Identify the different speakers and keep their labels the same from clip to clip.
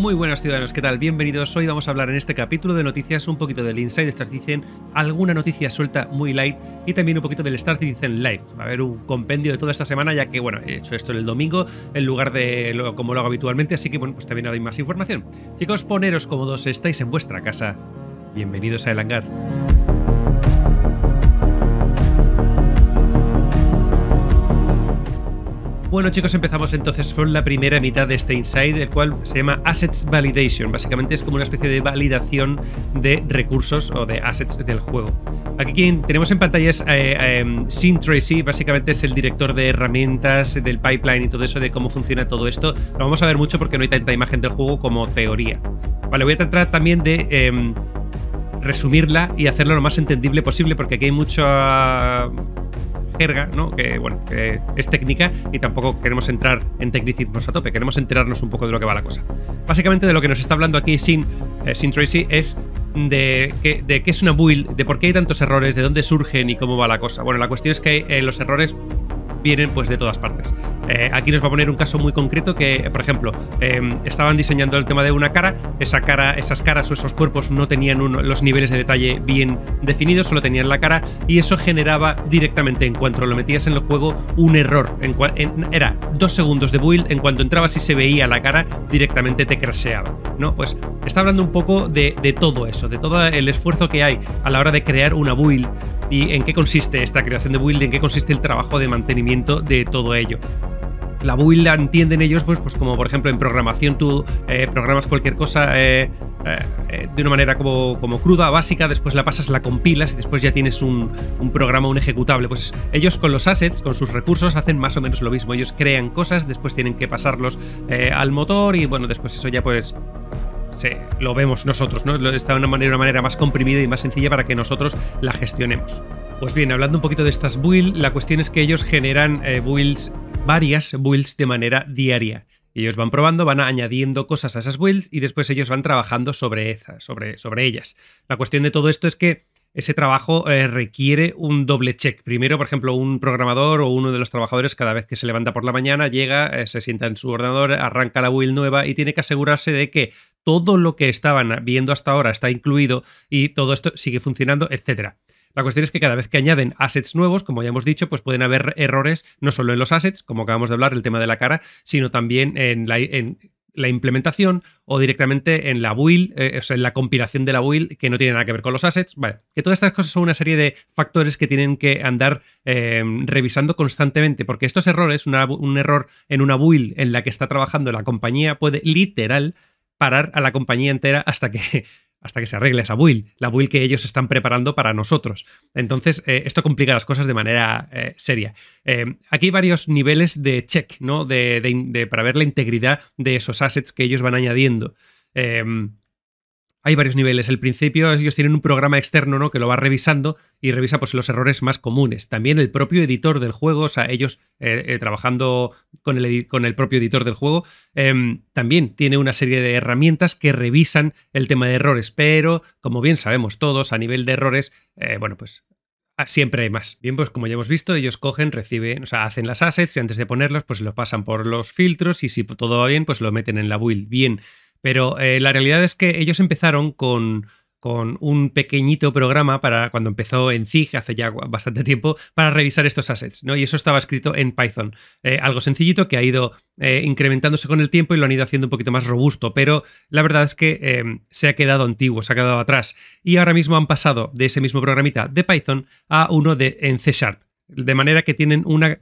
Speaker 1: Muy buenos ciudadanos, ¿qué tal? Bienvenidos. Hoy vamos a hablar en este capítulo de noticias un poquito del Inside Star Citizen, alguna noticia suelta muy light y también un poquito del Star Citizen Live. Va a haber un compendio de toda esta semana, ya que, bueno, he hecho esto el domingo en lugar de como lo hago habitualmente, así que, bueno, pues también hay más información. Chicos, poneros cómodos, estáis en vuestra casa. Bienvenidos a El Hangar. Bueno chicos, empezamos entonces por la primera mitad de este Inside, el cual se llama Assets Validation. Básicamente es como una especie de validación de recursos o de assets del juego. Aquí tenemos en pantalla es eh, em, Sin Tracy, básicamente es el director de herramientas, del pipeline y todo eso, de cómo funciona todo esto. Lo vamos a ver mucho porque no hay tanta imagen del juego como teoría. Vale, voy a tratar también de... Em, resumirla y hacerlo lo más entendible posible porque aquí hay mucho jerga, ¿no? Que, bueno, que es técnica y tampoco queremos entrar en tecnicismos a tope, queremos enterarnos un poco de lo que va la cosa. Básicamente de lo que nos está hablando aquí Sin, eh, Sin Tracy es de, de qué es una build, de por qué hay tantos errores, de dónde surgen y cómo va la cosa. Bueno, la cuestión es que eh, los errores vienen pues de todas partes. Eh, aquí nos va a poner un caso muy concreto que, por ejemplo, em, estaban diseñando el tema de una cara, esa cara, esas caras o esos cuerpos no tenían los niveles de detalle bien definidos, solo tenían la cara y eso generaba directamente en cuanto lo metías en el juego un error. era dos segundos de build, en cuanto entrabas y se veía la cara, directamente te crasheaba. ¿no? Pues está hablando un poco de, de todo eso, de todo el esfuerzo que hay a la hora de crear una build y en qué consiste esta creación de build, en qué consiste el trabajo de mantenimiento de todo ello. La build la entienden ellos, pues, pues como por ejemplo en programación tú eh, programas cualquier cosa eh, eh, de una manera como, como, cruda, básica, después la pasas, la compilas y después ya tienes un, un, programa, un ejecutable. Pues ellos con los assets, con sus recursos, hacen más o menos lo mismo. Ellos crean cosas, después tienen que pasarlos al motor y bueno, después eso ya pues lo vemos nosotros, ¿no? Está de una manera, una manera más comprimida y más sencilla para que nosotros la gestionemos. Pues bien, hablando un poquito de estas builds, la cuestión es que ellos generan eh, builds, varias builds de manera diaria. Ellos van probando, van añadiendo cosas a esas builds y después ellos van trabajando sobre, sobre, sobre ellas. La cuestión de todo esto es que ese trabajo eh, requiere un doble check. Primero, por ejemplo, un programador o uno de los trabajadores cada vez que se levanta por la mañana llega, eh, se sienta en su ordenador, arranca la build nueva y tiene que asegurarse de que todo lo que estaban viendo hasta ahora está incluido y todo esto sigue funcionando, etc. La cuestión es que cada vez que añaden assets nuevos, como ya hemos dicho, pues pueden haber errores no solo en los assets, como acabamos de hablar, el tema de la cara, sino también en la, en la implementación o directamente en la build, eh, o sea, en la compilación de la build que no tiene nada que ver con los assets. Vale, que todas estas cosas son una serie de factores que tienen que andar eh, revisando constantemente, porque estos errores, un error en una build en la que está trabajando la compañía puede literal parar a la compañía entera hasta que hasta que se arregle esa build, la build que ellos están preparando para nosotros. Entonces, eh, esto complica las cosas de manera eh, seria. Eh, aquí hay varios niveles de check, ¿no? De, para ver la integridad de esos assets que ellos van añadiendo. Hay varios niveles. El principio ellos tienen un programa externo ¿no? que lo va revisando y revisa pues, los errores más comunes. También el propio editor del juego, o sea, ellos eh, eh, trabajando con el, propio editor del juego, em, también tiene una serie de herramientas que revisan el tema de errores. Pero, como bien sabemos todos, a nivel de errores, eh, bueno, pues ah, siempre hay más. Bien, pues como ya hemos visto, ellos cogen, reciben, o sea, hacen las assets y antes de ponerlos, pues lo pasan por los filtros y si todo va bien, pues lo meten en la build. Bien. Pero eh, la realidad es que ellos empezaron con, con un pequeñito programa para cuando empezó en ZIG hace ya bastante tiempo para revisar estos assets, ¿no? Y eso estaba escrito en Python. Eh, algo sencillito que ha ido eh, incrementándose con el tiempo y lo han ido haciendo un poquito más robusto, pero la verdad es que se ha quedado antiguo, se ha quedado atrás. Y ahora mismo han pasado de ese mismo programita de Python a uno de en C Sharp. De manera que tienen una,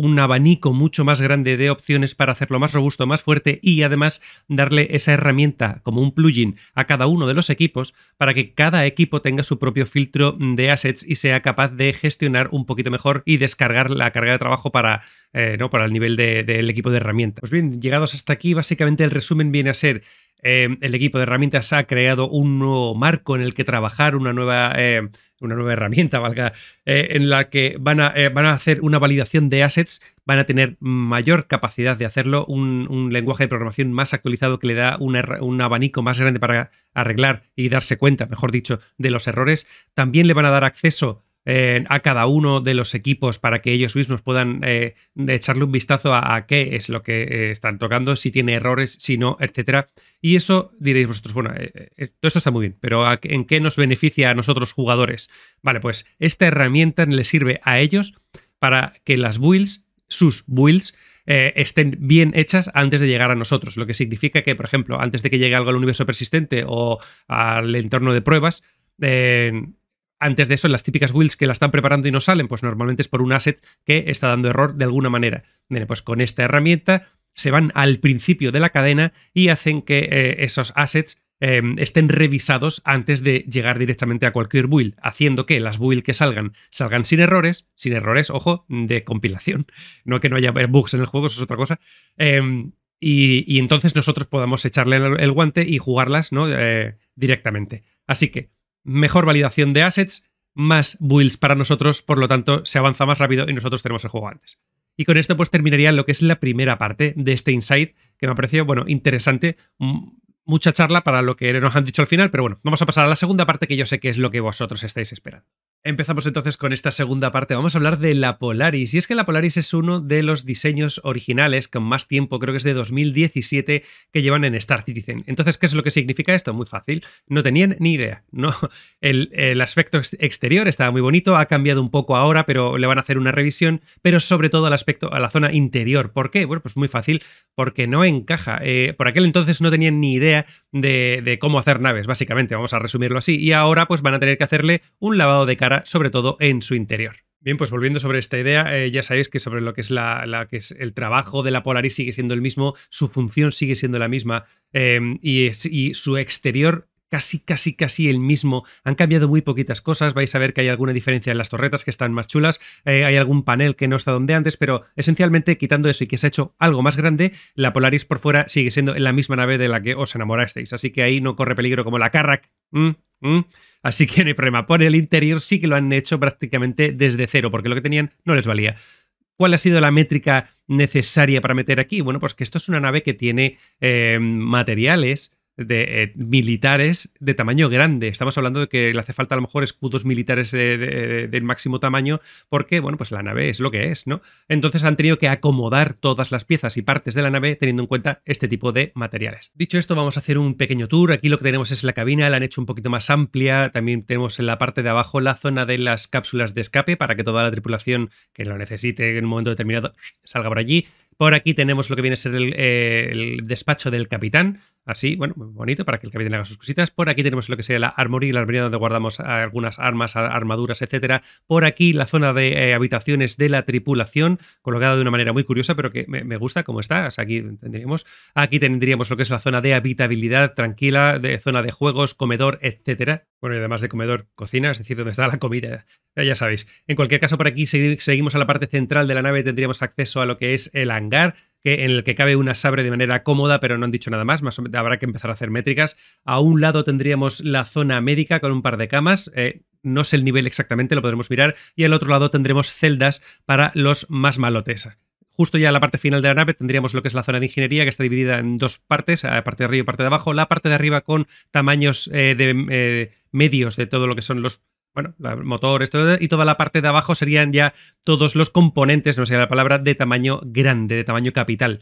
Speaker 1: un abanico mucho más grande de opciones para hacerlo más robusto, más fuerte y además darle esa herramienta como un plugin a cada uno de los equipos para que cada equipo tenga su propio filtro de assets y sea capaz de gestionar un poquito mejor y descargar la carga de trabajo para, eh, ¿no? para el nivel del equipo de herramientas. Pues bien, llegados hasta aquí, básicamente el resumen viene a ser eh, el equipo de herramientas ha creado un nuevo marco en el que trabajar, una nueva, eh, una nueva herramienta, valga, eh, en la que van a, van a, hacer una validación de assets, van a tener mayor capacidad de hacerlo, un, lenguaje de programación más actualizado que le da un abanico más grande para arreglar y darse cuenta, mejor dicho, de los errores. También le van a dar acceso eh, a cada uno de los equipos para que ellos mismos puedan eh, echarle un vistazo a, qué es lo que eh, están tocando, si tiene errores, si no, etcétera. Y eso diréis vosotros, bueno, todo esto está muy bien, pero ¿en qué nos beneficia a nosotros jugadores? Vale, pues esta herramienta le sirve a ellos para que las builds, sus builds, estén bien hechas antes de llegar a nosotros. Lo que significa que, por ejemplo, antes de que llegue algo al universo persistente o al entorno de pruebas, antes de eso, las típicas builds que la están preparando y no salen, pues normalmente es por un asset que está dando error de alguna manera. pues con esta herramienta se van al principio de la cadena y hacen que eh, esos assets em, estén revisados antes de llegar directamente a cualquier build, haciendo que las builds que salgan salgan sin errores, sin errores, ojo, de compilación, no que no haya bugs en el juego, eso es otra cosa. Em, y, entonces nosotros podamos echarle el, guante y jugarlas ¿no? Eh, directamente. Así que mejor validación de assets, más builds para nosotros, por lo tanto se avanza más rápido y nosotros tenemos el juego antes. Y con esto pues terminaría lo que es la primera parte de este insight, que me ha parecido, bueno, interesante, mucha charla para lo que nos han dicho al final, pero bueno, vamos a pasar a la segunda parte que yo sé que es lo que vosotros estáis esperando. Empezamos entonces con esta segunda parte. Vamos a hablar de la Polaris. Y es que la Polaris es uno de los diseños originales con más tiempo, creo que es de 2017, que llevan en Star Citizen. Entonces, ¿qué es lo que significa esto? Muy fácil. No tenían ni idea. No, el, aspecto exterior estaba muy bonito, ha cambiado un poco ahora, pero le van a hacer una revisión. Pero sobre todo el aspecto a la zona interior. ¿Por qué? Bueno, pues muy fácil, porque no encaja. Eh, por aquel entonces no tenían ni idea de, de cómo hacer naves, básicamente. Vamos a resumirlo así. Y ahora, pues van a tener que hacerle un lavado de sobre todo en su interior. Bien, pues volviendo sobre esta idea, eh, ya sabéis que sobre lo que es la, que es el trabajo de la Polaris sigue siendo el mismo, su función sigue siendo la misma em, y, su exterior casi, casi, casi el mismo. Han cambiado muy poquitas cosas. Vais a ver que hay alguna diferencia en las torretas que están más chulas. Eh, hay algún panel que no está donde antes, pero esencialmente, quitando eso y que se ha hecho algo más grande, la Polaris por fuera sigue siendo la misma nave de la que os enamorasteis. Así que ahí no corre peligro como la Carrack. Mm, mm. Así que no hay problema. Por el interior sí que lo han hecho prácticamente desde cero, porque lo que tenían no les valía. ¿Cuál ha sido la métrica necesaria para meter aquí? Bueno, pues que esto es una nave que tiene eh, materiales de eh, militares de tamaño grande. Estamos hablando de que le hace falta a lo mejor escudos militares del máximo tamaño porque, bueno, pues la nave es lo que es, ¿no? Entonces han tenido que acomodar todas las piezas y partes de la nave teniendo en cuenta este tipo de materiales. Dicho esto, vamos a hacer un pequeño tour. Aquí lo que tenemos es la cabina, la han hecho un poquito más amplia. También tenemos en la parte de abajo la zona de las cápsulas de escape para que toda la tripulación que lo necesite en un momento determinado salga por allí. Por aquí tenemos lo que viene a ser el, el despacho del capitán, Así, bueno, bonito para que el capitán haga sus cositas. Por aquí tenemos lo que sería la armory, la armoría donde guardamos algunas armas, armaduras, etcétera. Por aquí la zona de eh, habitaciones de la tripulación, colocada de una manera muy curiosa, pero que me, gusta cómo está. aquí tendríamos, aquí tendríamos lo que es la zona de habitabilidad tranquila, de zona de juegos, comedor, etcétera. Bueno, y además de comedor, cocina, es decir, donde está la comida. Ya sabéis. En cualquier caso, por aquí seguimos a la parte central de la nave, tendríamos acceso a lo que es el hangar que, en el que cabe una sabre de manera cómoda, pero no han dicho nada más, más o menos habrá que empezar a hacer métricas. A un lado tendríamos la zona médica con un par de camas. Eh, no sé el nivel exactamente, lo podremos mirar. Y al otro lado tendremos celdas para los más malotes. Justo ya en la parte final de la nave tendríamos lo que es la zona de ingeniería, que está dividida en dos partes, parte de arriba y parte de abajo. La parte de arriba con tamaños eh, de eh, medios de todo lo que son los bueno, el motor, esto y toda la parte de abajo serían ya todos los componentes, no sé la palabra, de tamaño grande, de tamaño capital.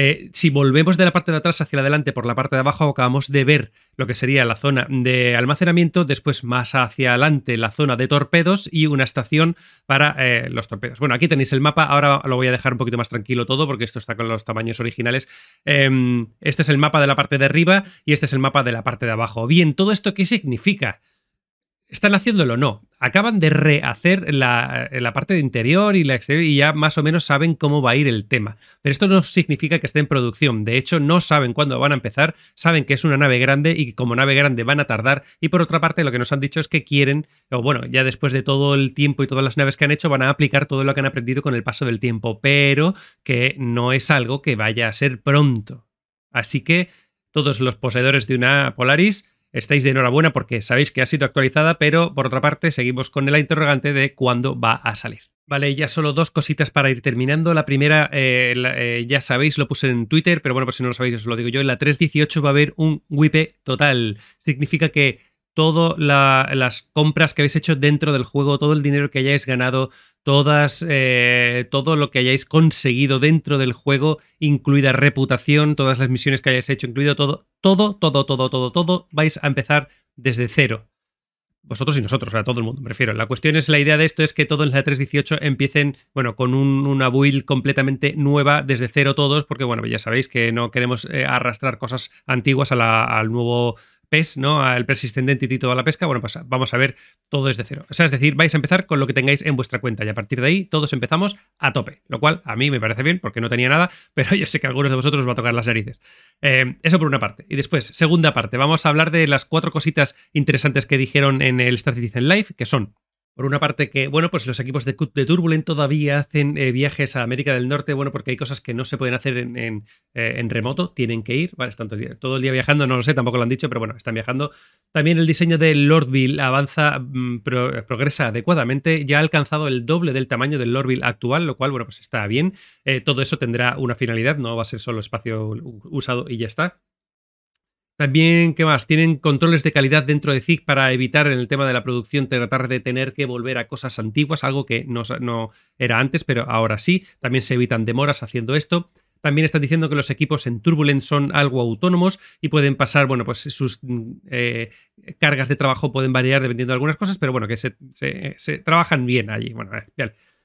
Speaker 1: Eh, si volvemos de la parte de atrás hacia adelante por la parte de abajo, acabamos de ver lo que sería la zona de almacenamiento, después más hacia adelante la zona de torpedos y una estación para eh, los torpedos. Bueno, aquí tenéis el mapa, ahora lo voy a dejar un poquito más tranquilo todo porque esto está con los tamaños originales. Em, este es el mapa de la parte de arriba y este es el mapa de la parte de abajo. Bien, ¿todo esto qué significa? ¿Están haciéndolo? No. Acaban de rehacer la, parte de interior y la exterior y ya más o menos saben cómo va a ir el tema. Pero esto no significa que esté en producción. De hecho, no saben cuándo van a empezar. Saben que es una nave grande y que como nave grande van a tardar. Y por otra parte, lo que nos han dicho es que quieren, o bueno, ya después de todo el tiempo y todas las naves que han hecho, van a aplicar todo lo que han aprendido con el paso del tiempo. Pero que no es algo que vaya a ser pronto. Así que todos los poseedores de una Polaris estáis de enhorabuena porque sabéis que ha sido actualizada, pero por otra parte seguimos con la interrogante de cuándo va a salir. Vale, ya solo dos cositas para ir terminando. La primera, eh, eh, ya sabéis, lo puse en Twitter, pero bueno, pues si no lo sabéis, os lo digo yo. En la 3.18 va a haber un WIP total. Significa que todas las compras que habéis hecho dentro del juego, todo el dinero que hayáis ganado, todas, eh, todo lo que hayáis conseguido dentro del juego, incluida reputación, todas las misiones que hayáis hecho, incluido todo, todo, todo, todo, todo, todo, vais a empezar desde cero. Vosotros y nosotros, sea, todo el mundo, me refiero. La cuestión es, la idea de esto es que todos en la 3.18 empiecen, bueno, con una build completamente nueva desde cero todos, porque, bueno, ya sabéis que no queremos eh, arrastrar cosas antiguas al nuevo PES, ¿no? Al Persistent Entity toda la pesca, bueno, pues vamos a ver todo desde cero. O sea, es decir, vais a empezar con lo que tengáis en vuestra cuenta y a partir de ahí todos empezamos a tope, lo cual a mí me parece bien porque no tenía nada, pero yo sé que a algunos de vosotros os va a tocar las narices. Eh, eso por una parte. Y después, segunda parte, vamos a hablar de las cuatro cositas interesantes que dijeron en el Star Citizen Live, que son por una parte que, bueno, pues los equipos de, de Turbulent todavía hacen eh, viajes a América del Norte, bueno, porque hay cosas que no se pueden hacer en, eh, remoto, tienen que ir, vale, están todo el, día, viajando, no lo sé, tampoco lo han dicho, pero bueno, están viajando. También el diseño de Lordville avanza, mm, progresa adecuadamente, ya ha alcanzado el doble del tamaño del Lordville actual, lo cual, bueno, pues está bien. Eh, todo eso tendrá una finalidad, no va a ser solo espacio usado y ya está. También, ¿qué más? Tienen controles de calidad dentro de ZIG para evitar en el tema de la producción tratar de tener que volver a cosas antiguas, algo que no, no, era antes, pero ahora sí. También se evitan demoras haciendo esto. También están diciendo que los equipos en Turbulent son algo autónomos y pueden pasar, bueno, pues sus eh, cargas de trabajo pueden variar dependiendo de algunas cosas, pero bueno, que se, se trabajan bien allí. Bueno,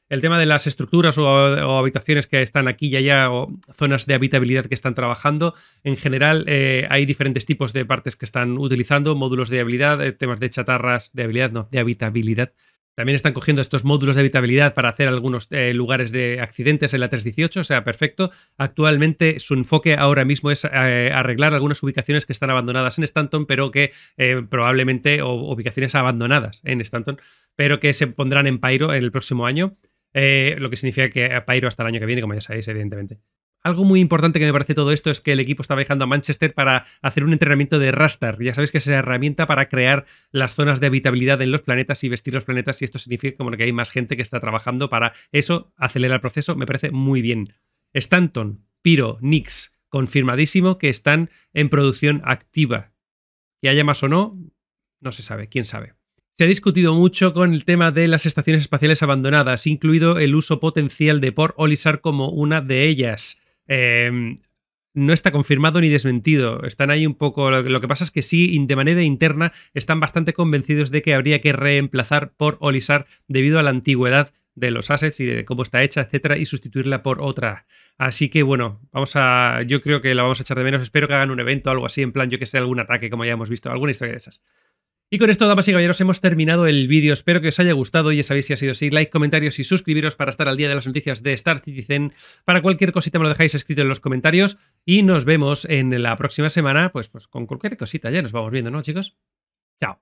Speaker 1: el tema de las estructuras o, habitaciones que están aquí y allá o zonas de habitabilidad que están trabajando. En general eh, hay diferentes tipos de partes que están utilizando, módulos de habilidad, eh, temas de chatarras, de habilidad, no, de habitabilidad. También están cogiendo estos módulos de habitabilidad para hacer algunos eh, lugares de accidentes en la 318, o sea, perfecto. Actualmente su enfoque ahora mismo es arreglar algunas ubicaciones que están abandonadas en Stanton, pero que probablemente, o ubicaciones abandonadas en Stanton, pero que se pondrán en Pyro en el próximo año. Eh, lo que significa que Pyro hasta el año que viene, como ya sabéis, evidentemente. Algo muy importante que me parece todo esto es que el equipo está viajando a Manchester para hacer un entrenamiento de raster. Ya sabéis que es esa herramienta para crear las zonas de habitabilidad en los planetas y vestir los planetas. Y esto significa como que hay más gente que está trabajando para eso, acelerar el proceso. Me parece muy bien. Stanton, Pyro, Nix, confirmadísimo que están en producción activa. Que haya más o no, no se sabe. ¿Quién sabe? Se ha discutido mucho con el tema de las estaciones espaciales abandonadas, incluido el uso potencial de Port Olisar como una de ellas. Em, no está confirmado ni desmentido. Están ahí un poco. Lo que pasa es que sí, de manera interna, están bastante convencidos de que habría que reemplazar por Olisar debido a la antigüedad de los assets y de cómo está hecha, etcétera, y sustituirla por otra. Así que bueno, vamos a. Yo creo que la vamos a echar de menos. Espero que hagan un evento algo así, en plan, yo que sé, algún ataque, como ya hemos visto, alguna historia de esas. Y con esto, damas y caballeros, hemos terminado el vídeo. Espero que os haya gustado. y Ya sabéis si ha sido así. Like, comentarios y suscribiros para estar al día de las noticias de Star Citizen. Para cualquier cosita me lo dejáis escrito en los comentarios. Y nos vemos en la próxima semana, pues, pues con cualquier cosita. Ya nos vamos viendo, ¿no, chicos? Chao.